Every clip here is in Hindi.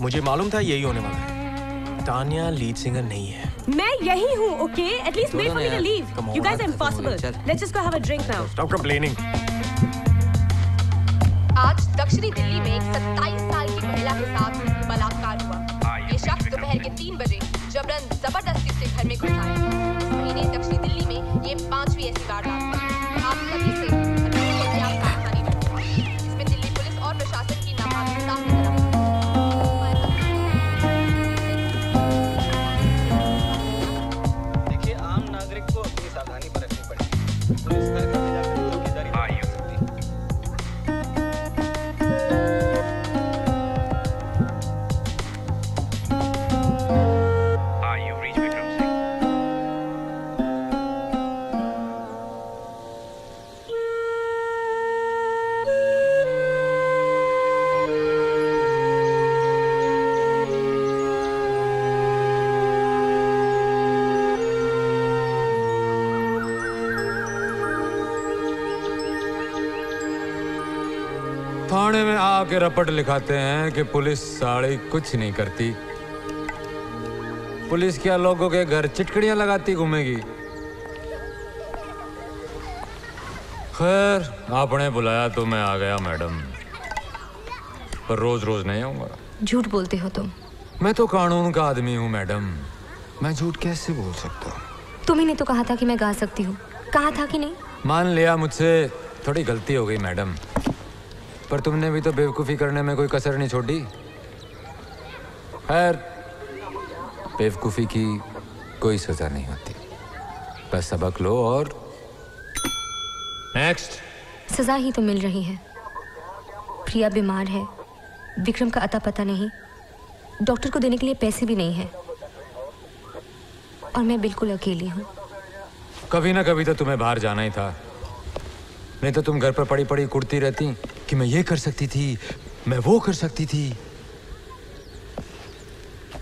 मुझे मालूम था यही होने वाला है। तानिया लीड सिंगर नहीं है। मैं यही हूँ okay at least wait for me to leave you guys are impossible let's just go have a drink now stop complaining आज दक्षिणी दिल्ली में एक 27 साल की महिला के साथ बलात्कार हुआ। ये शख्स दोपहर के तीन बजे जबरन ज़बरदस्ती उसे घर में घुसाया इस महीने दक्षिणी दिल्ली में ये पांचवी ऐसी वारदात पड़ेगी पुलिस थाने में आके रपट लिखाते हैं कि पुलिस साड़ी कुछ नहीं करती। पुलिस क्या लोगों के घर चिटकड़ियाँ लगाती घूमेगी? खैर आपने बुलाया तो मैं आ गया मैडम। पर रोज रोज नहीं आऊँगा। झूठ बोलते हो तुम। मैं तो कानून का आदमी हूँ मैडम। मैं झूठ कैसे बोल सकता हूँ? तुम ही ने तो कहा था कि मैं गा सकती हूँ। कहा था कि नहीं? मान लिया मुझसे थोड़ी गलती हो गई मैडम। पर तुमने भी तो बेवकूफ़ी करने में कोई कसर नहीं छोड़ी। खैर बेवकूफ़ी की कोई सज़ा नहीं होती। बस सबक लो और नेक्स्ट सजा ही तो मिल रही है। प्रिया बीमार है। विक्रम का अता पता नहीं। डॉक्टर को देने के लिए पैसे भी नहीं है। और मैं बिल्कुल अकेली हूँ। कभी ना कभी तो तुम्हें बाहर जाना ही था। नहीं तो तुम घर पर पड़ी पड़ी कुड़ती रहती। कि मैं ये कर सकती थी मैं वो कर सकती थी।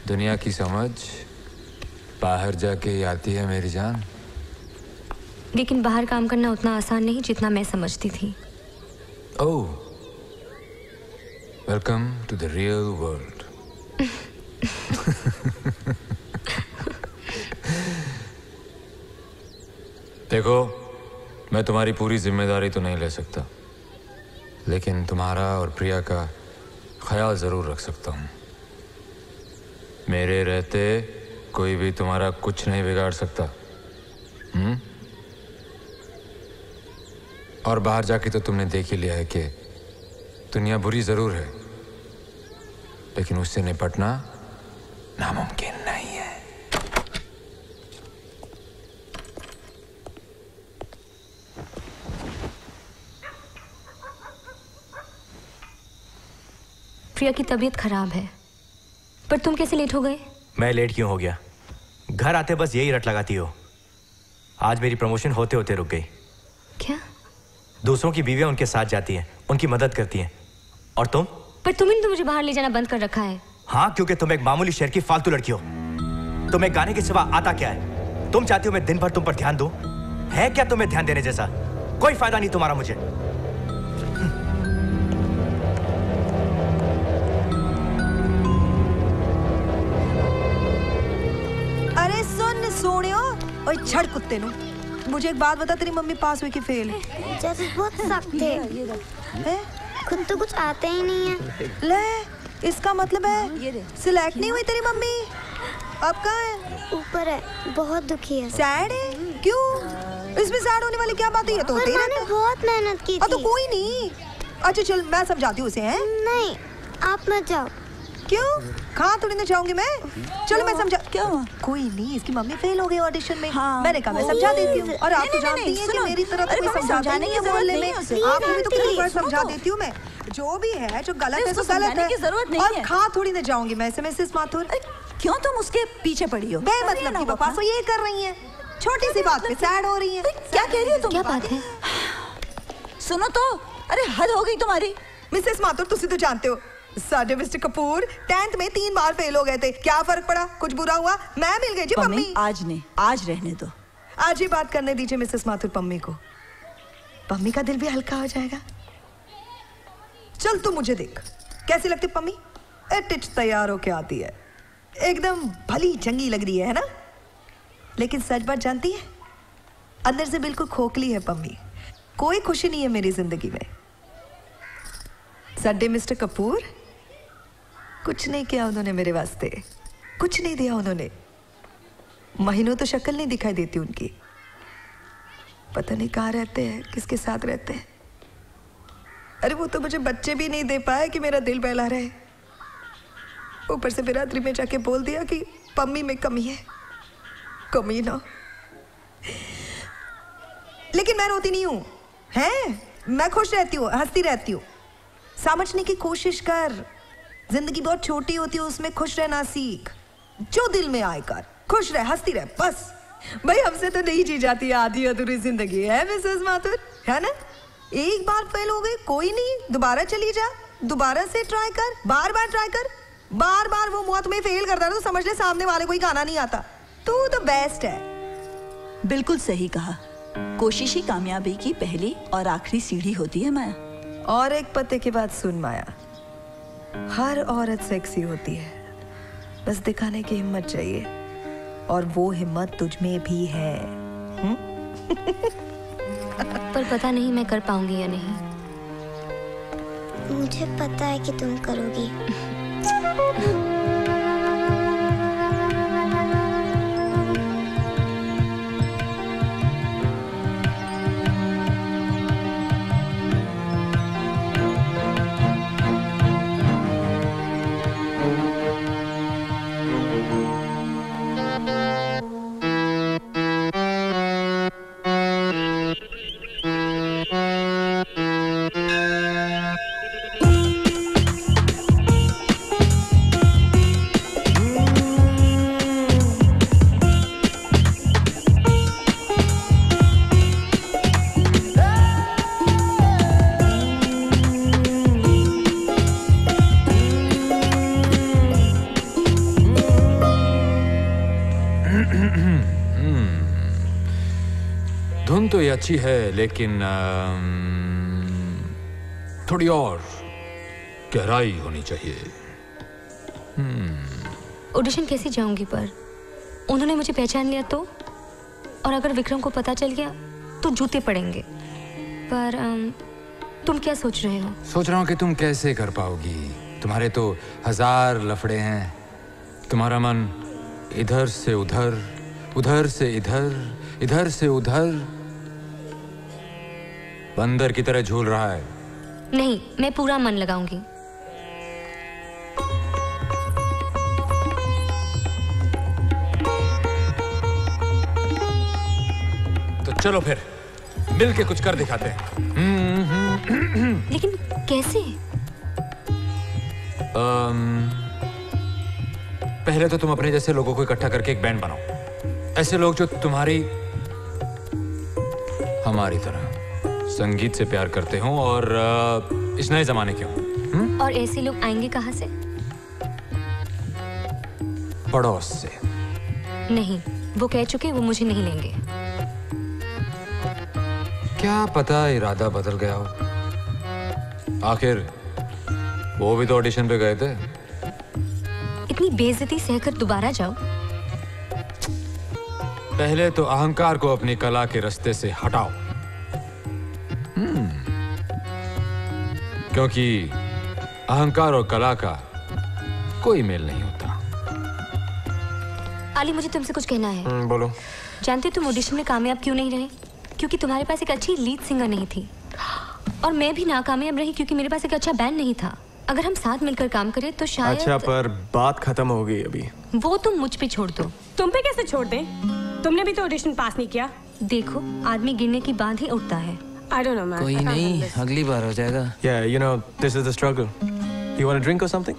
दुनिया की समझ बाहर जाके ही आती है मेरी जान। लेकिन बाहर काम करना उतना आसान नहीं जितना मैं समझती थी। ओह welcome to the real world देखो मैं तुम्हारी पूरी ज़िम्मेदारी तो नहीं ले सकता। लेकिन तुम्हारा और प्रिया का ख्याल ज़रूर रख सकता हूँ। मेरे रहते कोई भी तुम्हारा कुछ नहीं बिगाड़ सकता। हम्म? और बाहर जाके तो तुमने देख ही लिया है कि दुनिया बुरी ज़रूर है। लेकिन उससे निपटना नामुमकिन प्रिया की तबीयत खराब है। पर तुम कैसे लेट हो गए? मैं लेट क्यों हो गया? घर आते बस यही रट लगाती हो। आज मेरी प्रमोशन होते होते रुक गई। क्या? दूसरों की बीवियाँ उनके साथ जाती हैं उनकी मदद करती हैं। और तुम? पर तुमने तो मुझे बाहर ले जाना बंद कर रखा है। हाँ क्योंकि तुम एक मामूली शहर की फालतू लड़की हो। तुम्हें गाने के सिवा आता क्या है? तुम चाहती हो मैं दिन भर तुम पर ध्यान दूँ? है क्या तुम्हें ध्यान देने जैसा? कोई फ़ायदा नहीं तुम्हारा मुझे। सुन सोनियो ओए छड़ कुत्ते नु। मुझे एक बात बता तेरी मम्मी पास हुई कि फेल? जैसे बहुत सख्त थे। है? खुद तो कुछ आते ही नहीं है। ले इसका मतलब है सिलेक्ट नहीं हुई तेरी मम्मी? अब कहाँ है? ऊपर है बहुत दुखी है। सैड है? क्यों? इसमें सैड होने वाली क्या बात है? ये तो होते ही मैंने बहुत मेहनत की है। हाँ, तो कोई नहीं। अच्छा चल मैं समझाती हूँ उसे हैं? नहीं आप मत जाओ। क्यों? कहाँ थोड़ी ना जाऊँगी मैं? चलो मैं समझा क्या? हुआ कोई नहीं इसकी मम्मी फेल हो गई ऑडिशन में। हाँ। मैंने कहा मैं समझा देती हूँ। और आप तो जानती हैं कि मेरी तरफ़ अरे कोई समझाने की ज़रूरत नहीं में आप भी तो कितनी बार समझा तो। देती हूँ मैं। जो भी है जो गलत है तो गलत है। ज़रूरत नहीं और खा थोड़ी ना जाऊँगी मैं मिसेस माथुर? क्यों तुम उसके पीछे पड़ी हो? मतलब की बकवास वो ये कर रही है। छोटी सी बात पे सैड हो रही है। क्या कह रही हो तुम? क्या बात है? सुनो तो अरे हद हो गई तुम्हारी। मिसेस माथुर तुसी तो जानते हो। साडे मिस्टर कपूर टेंथ में तीन बार फेल हो गए थे। क्या फ़र्क पड़ा? कुछ बुरा हुआ? मैं मिल गई जी मम्मी आज नहीं आज रहने दो। आज ही बात करने दीजिए मिसेस माथुर पम्मी को। पम्मी का दिल भी हल्का हो जाएगा। चल तू मुझे देख। कैसी लगती पम्मी? टिच तैयार होके आती है। एकदम भली चंगी लग रही है है ना? लेकिन सच बात जानती है? अंदर से बिल्कुल खोखली है पम्मी। कोई खुशी नहीं है मेरी ज़िंदगी में। सड्डे मिस्टर कपूर कुछ नहीं किया उन्होंने मेरे वास्ते। कुछ नहीं दिया उन्होंने। महीनों तो शक्ल नहीं दिखाई देती उनकी। पता नहीं कहाँ रहते हैं, किसके साथ रहते हैं। अरे वो तो मुझे बच्चे भी नहीं दे पाए कि मेरा दिल बहला रहे। ऊपर से बिरादरी में जाके बोल दिया कि पम्मी में कमी है। कमी ना। लेकिन मैं रोती नहीं हूँ। हैं? मैं खुश रहती हूँ, हंसती रहती हूँ। समझने की कोशिश कर। ज़िंदगी बहुत छोटी होती है उसमें खुश रहना सीख। जो दिल में आए कर खुश रह हंसती रह बस। भाई हमसे तो नहीं जी जाती आधी अधूरी ज़िंदगी है मिसेस माथुर है ना? एक बार फेल हो गई कोई नहीं दोबारा चली जा दोबारा से ट्राई कर बार बार ट्राई कर बार बार वो मौत में फेल करता तो समझ ले सामने वाले कोई गाना नहीं आता। तू तो बेस्ट है। बिल्कुल सही कहा। कोशिश ही कामयाबी की पहली और आखिरी सीढ़ी होती है माया। और एक पते की बात सुन माया। हर औरत सेक्सी होती है। बस दिखाने की हिम्मत चाहिए। और वो हिम्मत तुझ में भी है। पर पता नहीं मैं कर पाऊँगी या नहीं। मुझे पता है कि तुम करोगी। धुन तो ये अच्छी है लेकिन थोड़ी और गहराई होनी चाहिए। ऑडिशन कैसे जाऊँगी पर? उन्होंने मुझे पहचान लिया तो? और अगर विक्रम को पता चल गया तो जूते पड़ेंगे। पर तुम क्या सोच रहे हो? सोच रहा हूँ कि तुम कैसे कर पाओगी। तुम्हारे तो हज़ार लफड़े हैं। तुम्हारा मन इधर से उधर उधर से इधर इधर से उधर। बंदर की तरह झूल रहा है। नहीं मैं पूरा मन लगाऊँगी। तो चलो फिर मिल के कुछ कर दिखाते हैं। लेकिन कैसे? अम, पहले तो तुम अपने जैसे लोगों को इकट्ठा करके एक बैंड बनाओ। ऐसे लोग जो तुम्हारी हमारी तरह। संगीत से प्यार करते हो और इस नए जमाने के हो। और ऐसे लोग आएँगे कहाँ से? पड़ोस से। नहीं वो कह चुके वो मुझे नहीं लेंगे। क्या पता इरादा बदल गया हो? आखिर वो भी तो ऑडिशन पे गए थे। इतनी बेइज्जती सहकर दोबारा जाओ। पहले तो अहंकार को अपनी कला के रास्ते से हटाओ। क्योंकि अहंकार और कला का कोई मेल नहीं होता। आली मुझे तुमसे कुछ कहना है। बोलो। जानते तुम ऑडिशन में कामयाब क्यों नहीं रहे? क्योंकि तुम्हारे पास एक अच्छी लीड सिंगर नहीं थी। और मैं भी नाकामयाब रही क्योंकि मेरे पास एक अच्छा बैंड नहीं था। अगर हम साथ मिलकर काम करें तो शायद अच्छा पर बात खत्म हो गई अभी। वो तुम मुझ पे छोड़ दो। तुम पे कैसे छोड़ दें? तुमने भी तो ऑडिशन पास नहीं किया। देखो आदमी गिरने की बाद ही उठता है। आई don't know, man. कोई नहीं अगली बार हो जाएगा Yeah, you know, this is the struggle. You want a drink or something?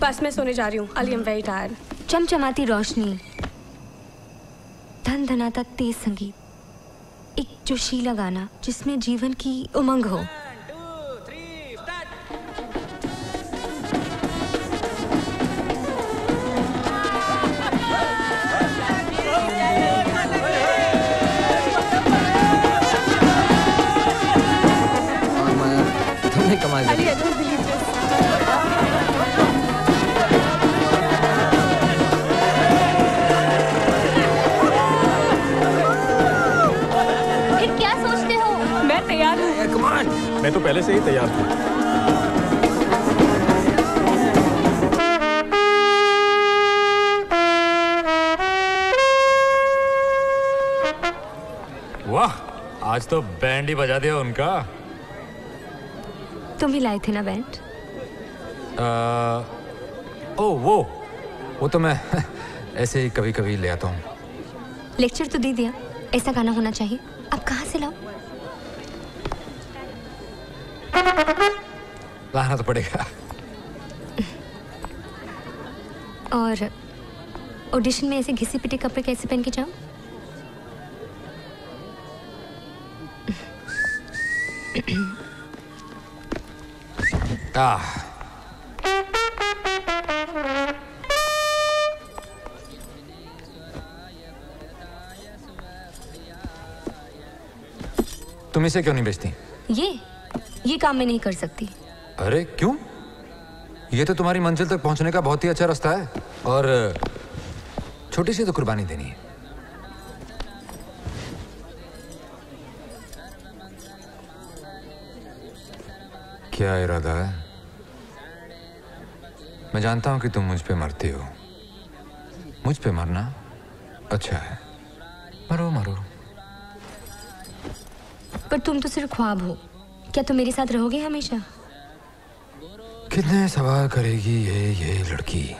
बस मैं सोने जा रही हूँ अली I'm very tired. चमचमाती रोशनी धन धनाता तेज संगीत एक जोशीला गाना जिसमें जीवन की उमंग हो I तैयार हूँ। कमान मैं तो पहले से ही तैयार हूँ। वाह आज तो बैंड ही बजा दिया उनका। तुम ही लाए थे ना बैंड ओ वो वो तो मैं ऐसे ही कभी कभी ले आता हूँ। लेक्चर तो दे दिया। ऐसा गाना होना चाहिए। अब कहाँ से लाओ? लाना तो पड़ेगा। और ऑडिशन में ऐसे घिसे पिटे कपड़े कैसे पहन के जाओ आह तुम इसे क्यों नहीं बेचती? ये ये काम मैं नहीं कर सकती। अरे क्यों? ये तो तुम्हारी मंजिल तक पहुँचने का बहुत ही अच्छा रास्ता है। और छोटी सी तो कुर्बानी देनी है। क्या इरादा है? मैं जानता हूँ कि तुम मुझ पे मरते हो। मुझ पे मरना अच्छा है। मरो मरो। पर तुम तो सिर्फ़ ख्वाब हो। क्या तुम मेरे साथ रहोगे हमेशा? कितने सवाल करेगी ये ये लड़की।